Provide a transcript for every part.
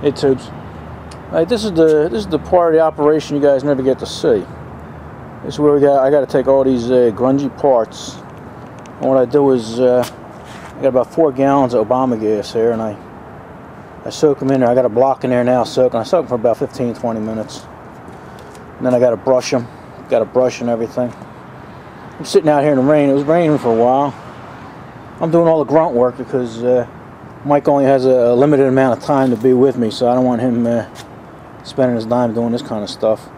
Hey tubes. This is the this is the part of the operation you guys never get to see. This is where we got. I got to take all these uh, grungy parts. And what I do is uh, I got about four gallons of Obama gas here, and I I soak them in there. I got a block in there now soaking. I soak them for about 15, 20 minutes. And then I got to brush them. Got to brush and everything. I'm sitting out here in the rain. It was raining for a while. I'm doing all the grunt work because uh, Mike only has a, limited amount of time to be with me, so I don't want him uh, spending his time doing this kind of stuff.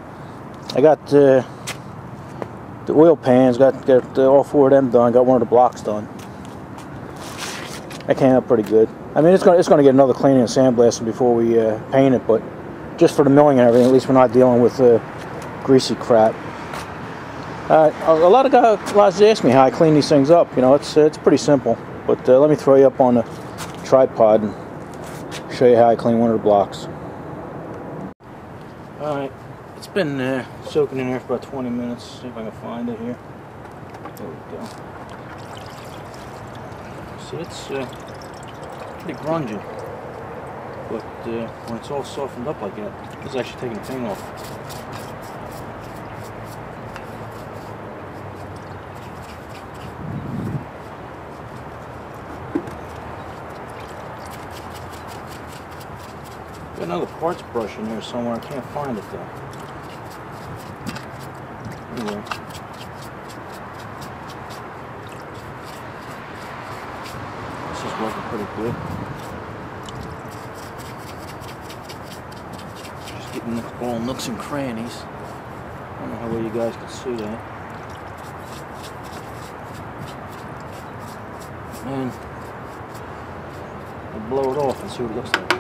I got uh, the oil pans, got, got uh, all four of them done, got one of the blocks done. That came out pretty good. I mean, it's going it's to get another cleaning and sandblasting before we uh, paint it, but just for the milling and everything, at least we're not dealing with uh, greasy crap. Uh, a lot of guys ask me how I clean these things up. You know, it's it's pretty simple. But let me throw you up on the tripod and show you how I clean one of the blocks. All right, it's been uh, soaking in there for about 20 minutes. See if I can find it here. There we go. See, it's uh, pretty grungy. But uh, when it's all softened up like that, it's actually taking the paint off. Got another parts brush in there somewhere. I can't find it though. Anyway. This is working pretty good. Just getting all nooks and crannies. I don't know how well you guys can see that. And I'll blow it off and see what it looks like.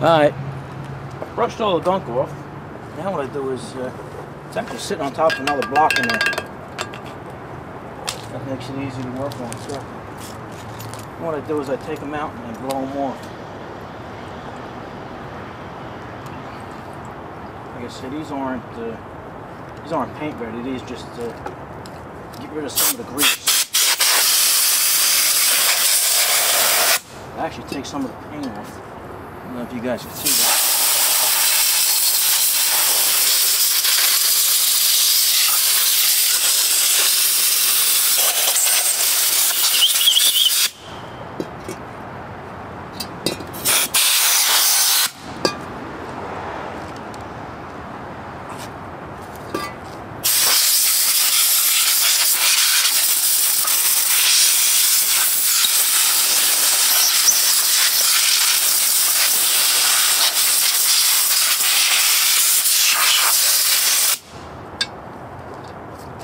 Alright, brushed all the gunk off. Now what I do is, uh, it's actually sitting on top of another block in there. That makes it easy to work on. So what I do is I take them out and I blow them off. Like I said, these aren't uh, these aren't paint ready. These just uh, get rid of some of the grease. I actually take some of the paint off I don't know if you guys can see that.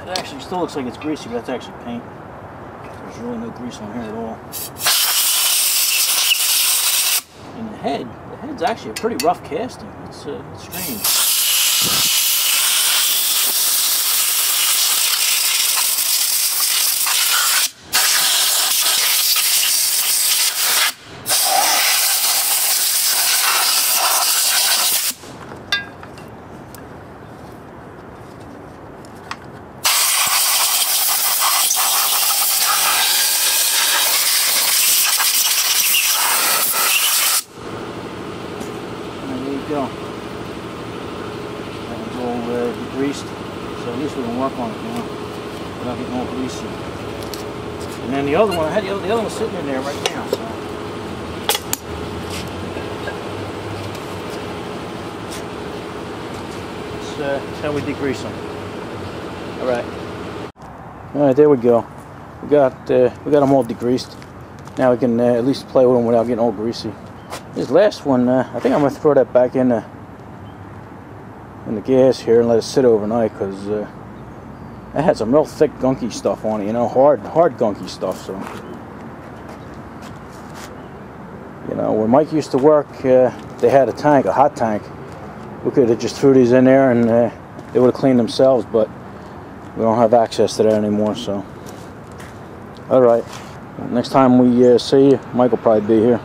It actually still looks like it's greasy, but that's actually paint. There's really no grease on here at all. And the head, the head's actually a pretty rough casting. It's, uh, it's strange. go. That one's all uh, greased, so at least we can work on it now without getting all greasy. And then the other one, I had the other, the other one sitting in there right now. So. That's, uh, that's how we degrease them. All right. All right, there we go. We got uh, we got them all degreased. Now we can uh, at least play with them without getting all greasy. This last one, uh, I think I'm gonna throw that back in the in the gas here and let it sit overnight because uh, it had some real thick gunky stuff on it. You know, hard hard gunky stuff. So you know, where Mike used to work, uh, they had a tank, a hot tank. We could have just threw these in there and uh, they would have cleaned themselves, but we don't have access to that anymore. So, all right. Next time we uh, see you, Mike will probably be here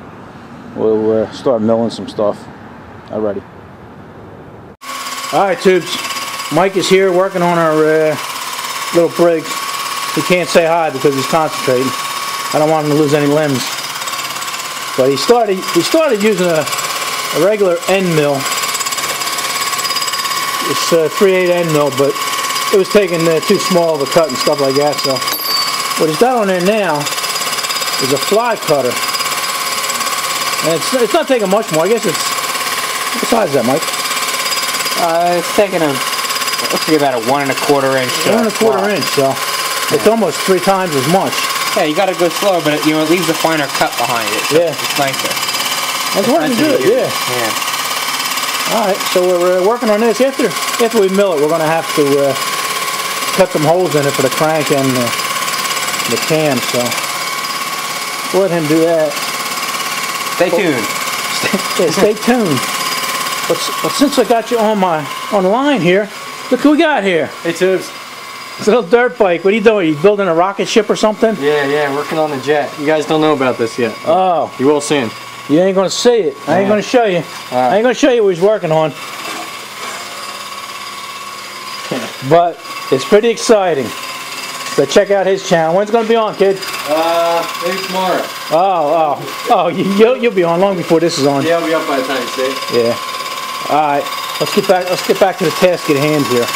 we'll uh, start milling some stuff. Alrighty. Alright, tubes. Mike is here working on our uh, little Briggs. He can't say hi because he's concentrating. I don't want him to lose any limbs. But he started he started using a, a regular end mill. It's a 3/8 end mill, but it was taking uh, too small of a cut and stuff like that. So what he's got on there now is a fly cutter. And it's, it's not taking much more. I guess it's what size is that, Mike? Uh, it's taking a, looks like about a one and a quarter inch. uh, One and a quarter fly. inch, so it's almost three times as much. Yeah, you gotta go slow, but it, you know, it leaves a finer cut behind it. So Yeah. It's nicer. That's working to good, yeah. Yeah. All right, so we're uh, working on this. After after we mill it, we're going to have to uh, cut some holes in it for the crank and uh, the cam. So we'll let him do that. Stay tuned. Yeah, stay tuned. But, but since I got you on my on line here, look who we got here. Hey Tubes. It's a little dirt bike. What are you doing? you building a rocket ship or something? Yeah, yeah, working on the jet. You guys don't know about this yet. Oh, You will soon. you ain't gonna see it. I ain't Yeah. gonna show you. I ain't gonna show you what he's working on. But it's pretty exciting. So check out his channel. When's it gonna be on, kid? Uh, maybe tomorrow. Oh, oh, oh! You, you'll, you'll be on long before this is on. Yeah, I'll be up by the time you see. Yeah. All right. Let's get back. Let's get back to the task at hand here.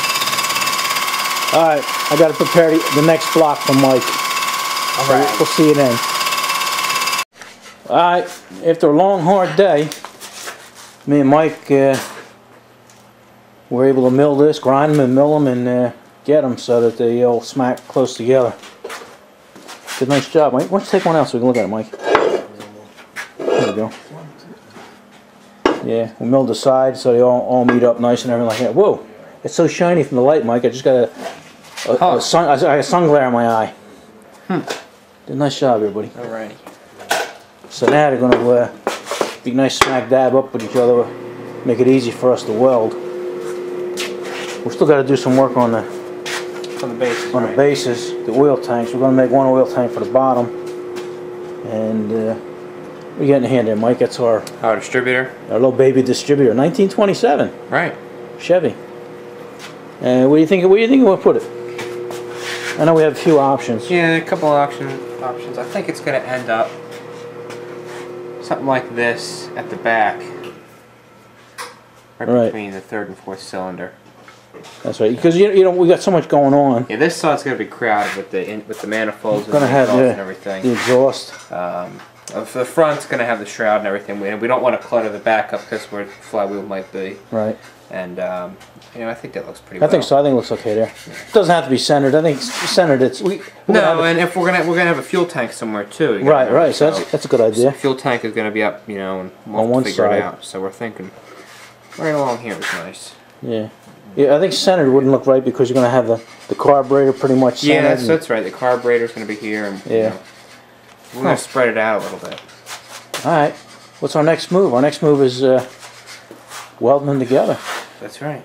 All right. I got to prepare the, the next block for Mike. All right, So. We'll see you then. All right. After a long, hard day, me and Mike uh, were able to mill this, grind them, and mill them, and uh, get them so that they all smack close together. Good, nice job, Mike. Why don't you take one out so we can look at it, Mike? There we go. Yeah, we milled the sides so they all, all meet up nice and everything like that. Whoa, it's so shiny from the light, Mike. I just got a, a, Huh. a sun, I got a sun glare in my eye. Hmm. Did a nice job, everybody. Alrighty. So now they're gonna uh, be nice smack dab up with each other, make it easy for us to weld. We still got to do some work on the On the bases. on the bases, the oil tanks. We're gonna make one oil tank for the bottom, and uh, we got in the hand there, Mike. That's our Our distributor. our little baby distributor, 1927 Right. Chevy. And what do you think? Where do you think we'll put it? I know we have a few options. Yeah, a couple of option options. I think it's gonna end up something like this at the back, right, Right. between the third and fourth cylinder. That's right, because you, you know we got so much going on. Yeah, this side's gonna be crowded with the in, with the manifolds and Gonna the have yeah, and everything. the exhaust. Um, the front's gonna have the shroud and everything. We, we don't want to clutter the back up because where the flywheel might be. Right. And um, you know, I think that looks pretty. I well. think so. I think it looks okay there. It Doesn't have to be centered. I think centered. It's we. we're gonna have No, and if we're gonna we're gonna have a fuel tank somewhere too. right, remember, right. So that's that's a good idea. fuel tank is gonna be up, you know, and we'll On to one figure side. it out. So we're thinking right along here is nice. Yeah. Yeah, I think centered wouldn't look right because you're gonna have the the carburetor pretty much centered. Yeah, that's, that's right. The carburetor's gonna be here, and you Yeah. know, we're gonna spread it out a little bit. All right. What's our next move? Our next move is uh, welding them together. That's right.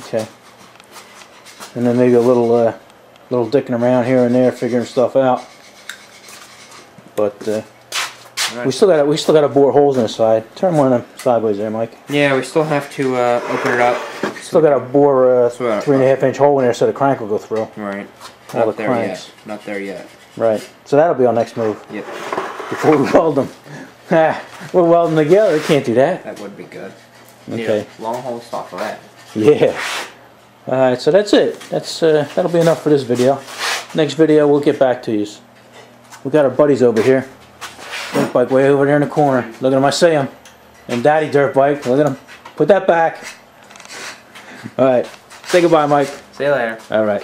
Okay. And then maybe a little uh, little dicking around here and there, figuring stuff out. But uh, Right. we still got we still got to bore holes in the side. Turn one of them sideways there, Mike. Yeah, we still have to uh, open it up. Still got to bore a So, uh, three and a half inch hole in there so the crank will go through. Right. All Not the there cranks. yet. Not there yet. Right. So that'll be our next move Yep. before we weld them. Ah, We're welding together. We can't do that. That would be good. Okay. long hole stop for that. Yeah. All right. So that's it. That's uh, that'll be enough for this video. Next video we'll get back to you. We got our buddies over here. Dirt bike way over there in the corner. Look at him. I see him. And Daddy dirt bike. Look at him. Put that back. All right. Say goodbye, Mike. See you later. All right.